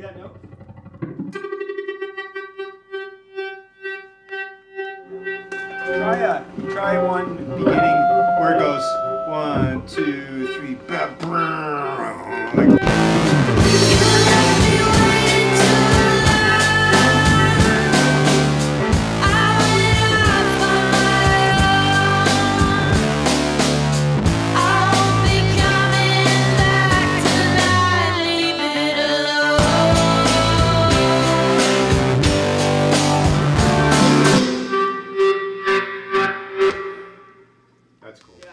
me that note. Try uh, try one beginning. Where it goes. One, two, three, ba- brrr, like That's cool. Yeah.